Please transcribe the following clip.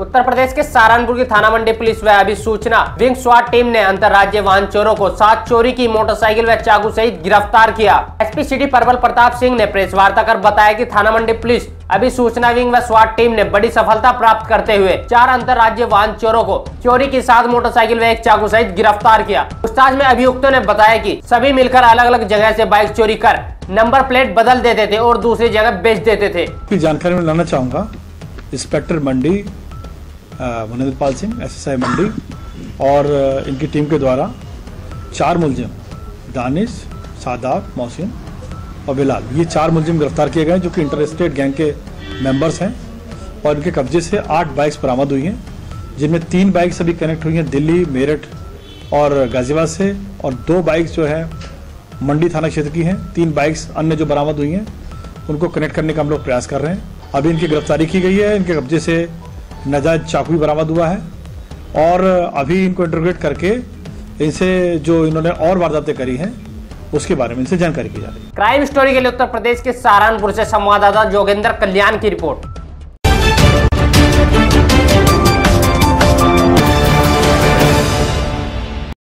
उत्तर प्रदेश के सहारनपुर की थाना मंडी पुलिस व अभिसूचना विंग स्वाट टीम ने अंतर्राज्य वाहन चोरों को सात चोरी की मोटरसाइकिल व चाकू सहित गिरफ़्तार किया। एसपी सिटी परवल प्रताप सिंह ने प्रेस वार्ता कर बताया कि थाना मंडी पुलिस अभिसूचना विंग व स्वाट टीम ने बड़ी सफलता प्राप्त करते हुए चार अंतर्राज्य वाहन चोरों को चोरी की सात मोटरसाइकिल व एक चाकू सहित गिरफ़्तार किया। पूछताछ में अभियुक्तों ने बताया कि सभी मिलकर अलग अलग जगह से बाइक चोरी कर नंबर प्लेट बदल देते थे और दूसरी जगह बेच देते थे। जानकारी में लाना चाहूँगा। इंस्पेक्टर मंडी मनिंदर पाल सिंह एसएसआई मंडी और इनकी टीम के द्वारा चार मुलजिम दानिश सादाब मोहसिन और बिलाल। ये चार मुलजिम गिरफ़्तार किए गए हैं, जो कि इंटर स्टेट गैंग के मेंबर्स हैं और इनके कब्जे से आठ बाइक्स बरामद हुई हैं जिनमें तीन बाइक्स अभी कनेक्ट हुई हैं दिल्ली मेरठ और गाजियाबाद से और दो बाइक्स जो है मंडी थाना क्षेत्र की हैं। तीन बाइक्स अन्य जो बरामद हुई हैं उनको कनेक्ट करने का हम लोग प्रयास कर रहे हैं। अभी इनकी गिरफ्तारी की गई है इनके कब्जे से नाजायज चाकू बरामद हुआ है और अभी इनको इंटरग्रेट करके इनसे जो इन्होंने और वारदातें करी हैं, उसके बारे में इनसे जानकारी की जा रही है। क्राइम स्टोरी के लिए उत्तर प्रदेश के सहारनपुर से संवाददाता जोगेंद्र कल्याण की रिपोर्ट।